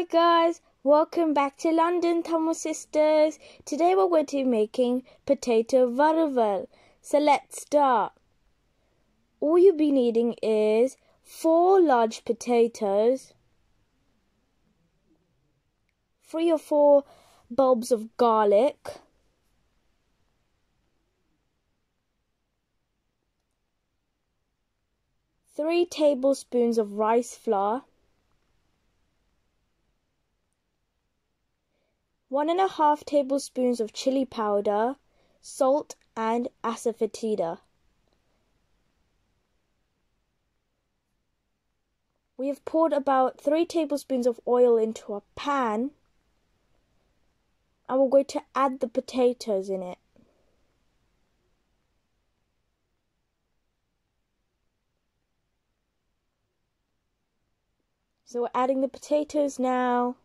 Hi guys, welcome back to London Tamil Sisters. Today we're going to be making potato varuval. So let's start. All you'll be needing is four large potatoes, three or four bulbs of garlic, three tablespoons of rice flour, one and a half tablespoons of chili powder, salt and asafoetida. We have poured about three tablespoons of oil into a pan and we're going to add the potatoes in it. So we're adding the potatoes now.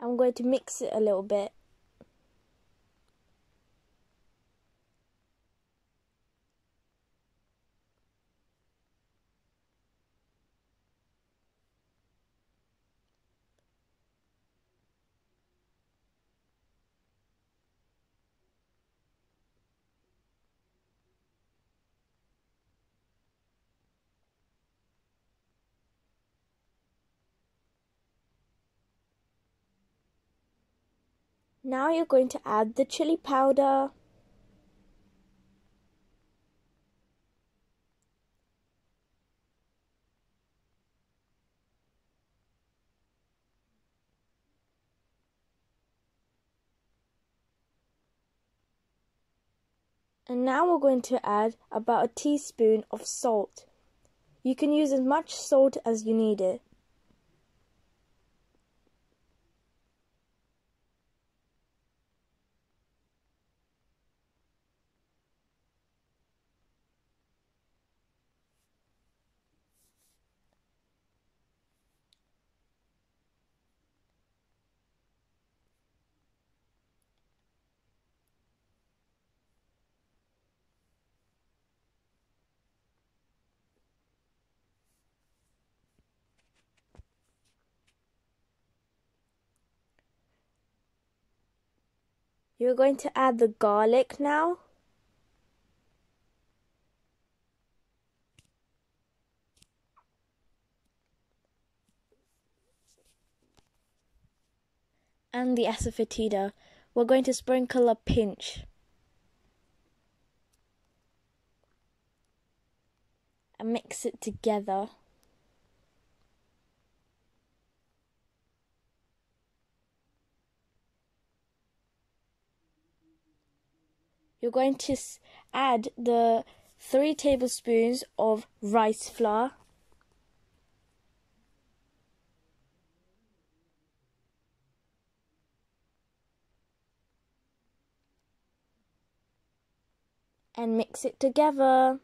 I'm going to mix it a little bit. Now you're going to add the chili powder. And now we're going to add about a teaspoon of salt. You can use as much salt as you need it. You're going to add the garlic now. And the asafoetida. We're going to sprinkle a pinch. And mix it together. You're going to add the three tablespoons of rice flour. And mix it together.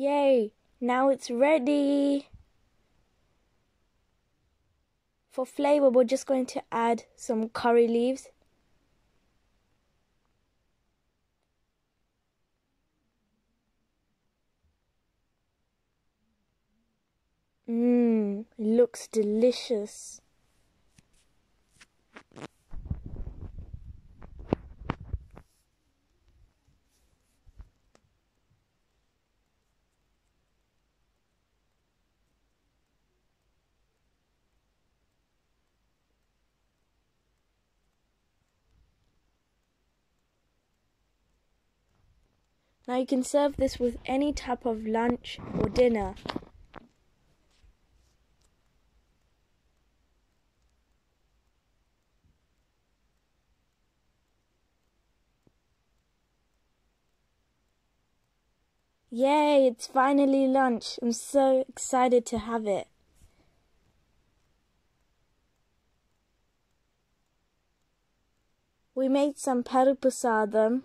Yay! Now it's ready! For flavor, we're just going to add some curry leaves. Mmm, looks delicious. Now you can serve this with any type of lunch or dinner. Yay, it's finally lunch. I'm so excited to have it. We made some sadam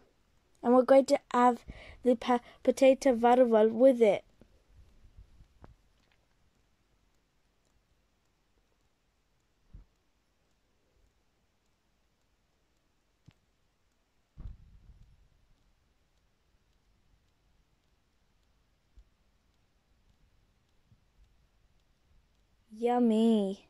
and we're going to have the potato varuval with it. Yummy.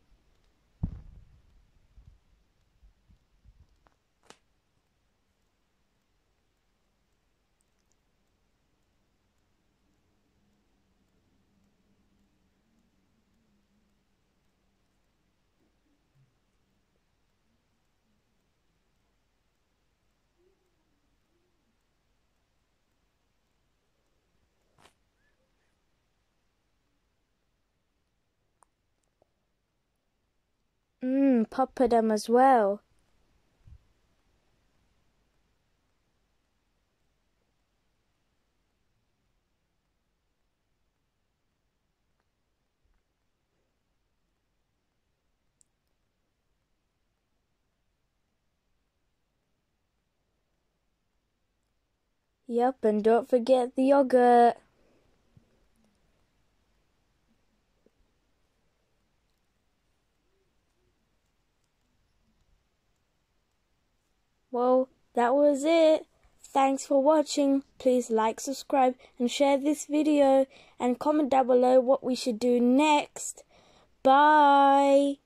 Mmm, papadum as well. Yep, and don't forget the yogurt. Well, that was it. Thanks for watching. Please like, subscribe and share this video and comment down below what we should do next. Bye.